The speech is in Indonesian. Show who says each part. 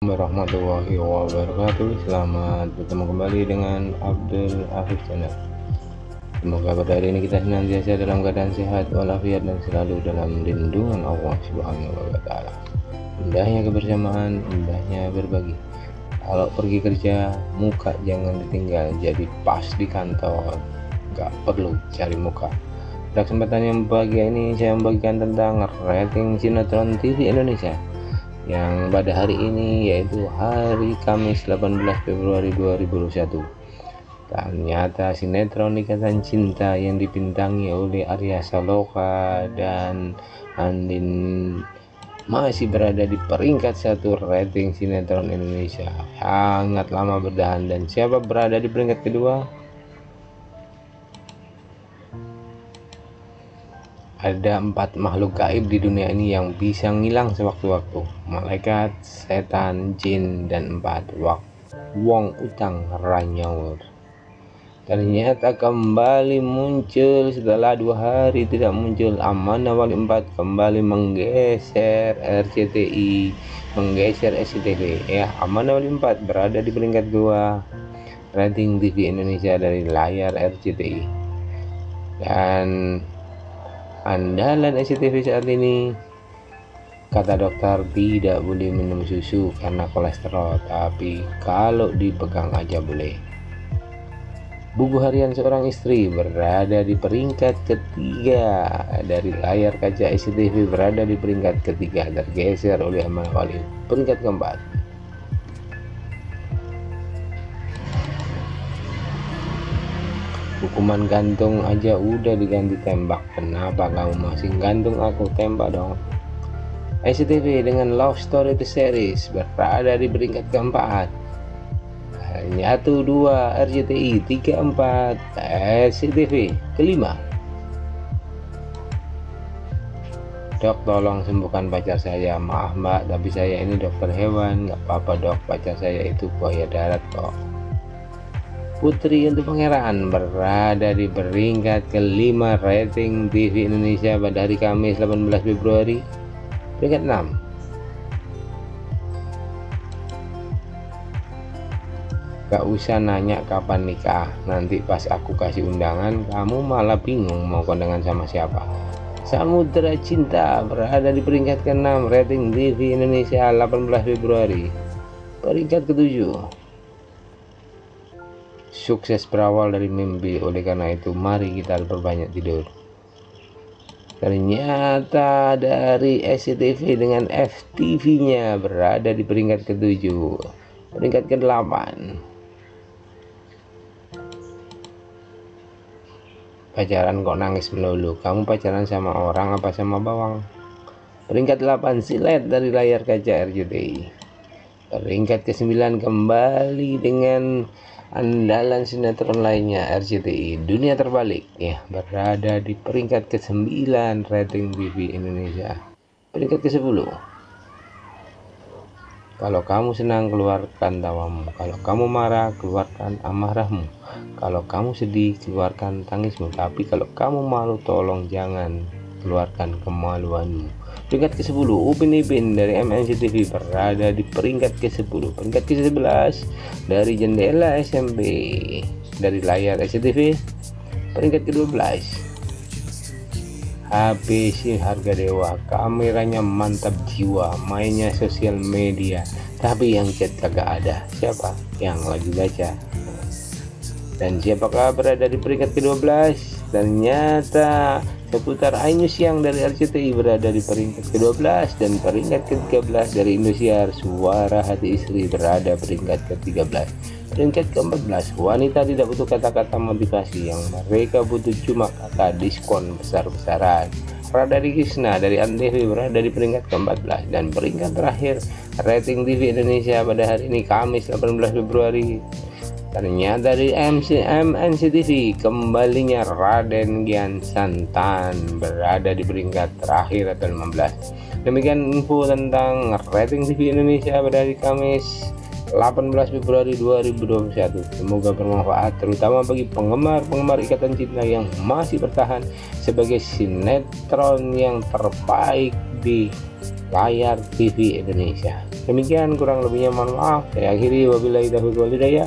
Speaker 1: warahmatullahi wabarakatuh Selamat bertemu kembali dengan Abdul Afif Channel Semoga pada hari ini kita senantiasa dalam keadaan sehat walafiat dan selalu dalam lindungan Allah Subhanahu wa taala. Indahnya kebersamaan, indahnya berbagi. Kalau pergi kerja, muka jangan ditinggal jadi pas di kantor. Gak perlu cari muka. Pada kesempatan yang bahagia ini saya membagikan tentang rating sinetron TV Indonesia yang pada hari ini yaitu hari Kamis 18 Februari 2021 ternyata sinetron Ikatan Cinta yang dipintangi oleh Arya Saloka dan Andin masih berada di peringkat satu rating sinetron Indonesia. Sangat lama bertahan dan siapa berada di peringkat kedua ada empat makhluk gaib di dunia ini yang bisa ngilang sewaktu-waktu. Malaikat setan jin dan empat wak wong utang ranyawur. Ternyata kembali muncul setelah dua hari tidak muncul amanah wali empat. Kembali menggeser RCTI menggeser SCTV ya amanah wali empat berada di peringkat dua. Rating TV Indonesia dari layar RCTI dan andalan SCTV saat ini. Kata dokter tidak boleh minum susu karena kolesterol tapi kalau dipegang aja boleh. Buku harian seorang istri berada di peringkat ketiga dari layar kaca SCTV berada di peringkat ketiga tergeser oleh Amanah Wali peringkat keempat hukuman gantung aja udah diganti tembak. Kenapa kamu masih gantung aku? Tembak dong. SCTV dengan Love Story The Series berada di peringkat keempat. Nyatu dua RCTI tiga empat SCTV kelima. Dok tolong sembuhkan pacar saya. Maaf mbak tapi saya ini dokter hewan. Nggak apa-apa dok. Pacar saya itu buaya darat kok Putri untuk Pangeran berada di peringkat kelima rating TV Indonesia pada hari Kamis 18 Februari peringkat 6 Gak usah nanya kapan nikah. Nanti pas aku kasih undangan kamu malah bingung mau kondangan sama siapa. Samudra Cinta berada di peringkat ke-6 rating TV Indonesia 18 Februari peringkat ke-7 Sukses berawal dari mimpi, oleh karena itu mari kita berbanyak tidur. Ternyata dari SCTV dengan FTV-nya berada di peringkat ke-7, peringkat ke-8. Pacaran kok nangis melulu? Kamu pacaran sama orang apa sama bawang? Peringkat 8 silet dari layar kaca RCTI. Peringkat ke-9 kembali dengan andalan sinetron lainnya RCTI Dunia Terbalik ya berada di peringkat ke-9 rating TV Indonesia. Peringkat ke-10 kalau kamu senang keluarkan tawamu. Kalau kamu marah keluarkan amarahmu. Kalau kamu sedih keluarkan tangismu. Tapi kalau kamu malu tolong jangan keluarkan kemaluanmu peringkat ke-10 Upin Ipin dari MNCTV berada di peringkat ke-10 peringkat ke-11 dari jendela SMP dari layar SCTV peringkat ke-12 HP si harga dewa. Kameranya mantap jiwa mainnya sosial media. Tapi yang chat kagak ada siapa yang lagi baca? Dan siapakah berada di peringkat ke-12 ternyata seputar Ainus yang dari RCTI berada di peringkat ke-12 dan peringkat ke-13 dari Indosiar Suara Hati Istri berada peringkat ke-13 peringkat ke-14 wanita tidak butuh kata-kata motivasi yang mereka butuh cuma kata diskon besar-besaran. Radari Krishna dari Antv berada di peringkat ke-14 dan peringkat terakhir rating TV Indonesia pada hari ini Kamis 18 Februari Ternyata di MCM NCTV kembalinya Raden Gian Santan berada di peringkat terakhir atau 15. Demikian info tentang rating TV Indonesia pada hari Kamis 18 Februari 2021 semoga bermanfaat terutama bagi penggemar-penggemar ikatan cinta yang masih bertahan sebagai sinetron yang terbaik di layar TV Indonesia. Demikian kurang lebihnya mohon maaf. Saya akhiri wabillahi taufiq walhidayah